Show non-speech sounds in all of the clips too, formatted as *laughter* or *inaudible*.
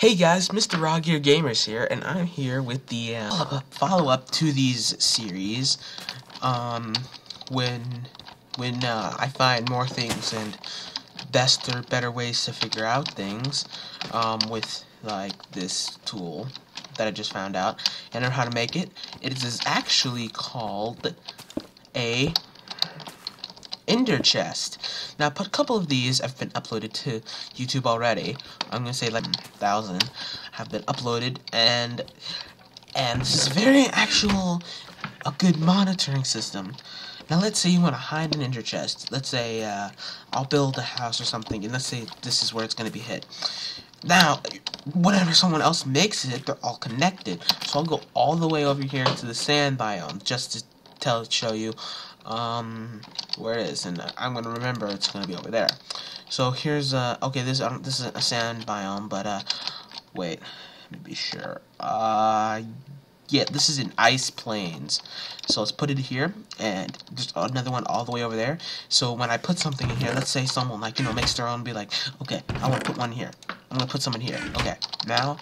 Hey guys, Mr. Raw Gear Gamers here, and I'm here with the uh, follow-up to these series. Um, when when uh, I find more things and best or better ways to figure out things um, with like this tool that I just found out and know how to make it. It is actually called a Ender Chest. Now, a couple of these have been uploaded to YouTube already. I'm gonna say like thousand have been uploaded, and and this is very actual a good monitoring system. Now, let's say you want to hide an Ender Chest. Let's say uh, I'll build a house or something, and let's say this is where it's gonna be hit. Now, whenever someone else makes it, they're all connected. So I'll go all the way over here to the sand biome just to tell show you um where it is and I'm gonna remember it's gonna be over there. So here's uh okay this um, this is a sand biome but uh wait let me be sure. Uh yeah this is in ice plains. So let's put it here and just another one all the way over there. So when I put something in here let's say someone like you know makes their own be like okay I want to put one here. I'm gonna put someone here. Okay now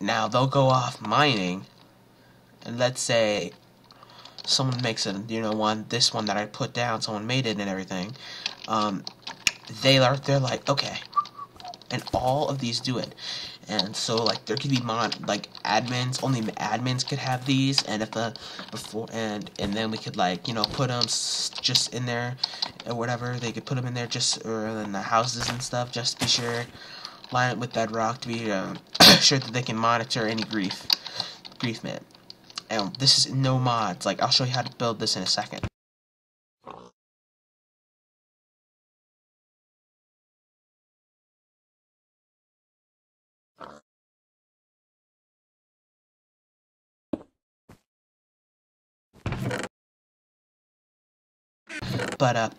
now they'll go off mining and let's say someone makes it, you know, one, this one that I put down, someone made it and everything, um, they are, they're like, okay, and all of these do it, and so, like, there could be mod, like, admins, only admins could have these, and if the, before, and, and then we could, like, you know, put them just in there, or whatever, they could put them in there just, or in the houses and stuff, just to be sure, line it with bedrock to be, uh, *coughs* sure that they can monitor any grief, grief man and this is no mods. Like, I'll show you how to build this in a second. But, uh,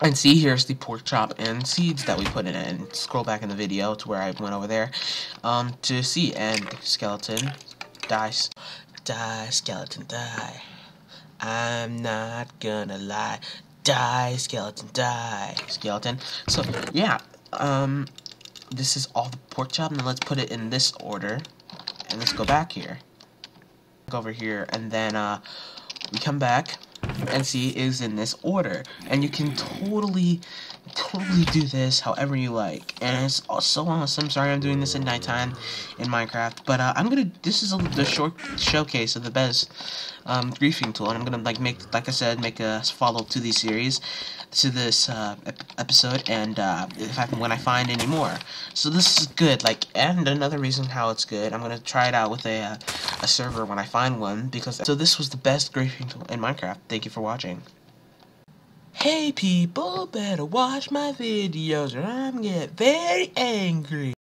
and see, here's the pork chop and seeds that we put in it. And scroll back in the video to where I went over there um, to see. And skeleton, dice, Die, skeleton, die. I'm not gonna lie. Die, skeleton, die. Skeleton. So, yeah, um, this is all the pork chop. Now let's put it in this order. And let's go back here. Go over here, and then, uh, we come back and see is in this order. And you can totally, totally do this however you like. And it's so awesome. Sorry I'm doing this at nighttime in Minecraft. But uh, I'm gonna, this is a, the short showcase of the best um, griefing tool. And I'm gonna, like, make, like I said, make a follow-up to these series to this uh, episode and uh, if I, when I find any more. So this is good, like, and another reason how it's good, I'm to try it out with a, uh, a server when I find one, because, so this was the best griefing tool in Minecraft. Thank you for watching. Hey people, better watch my videos or I'm get very angry.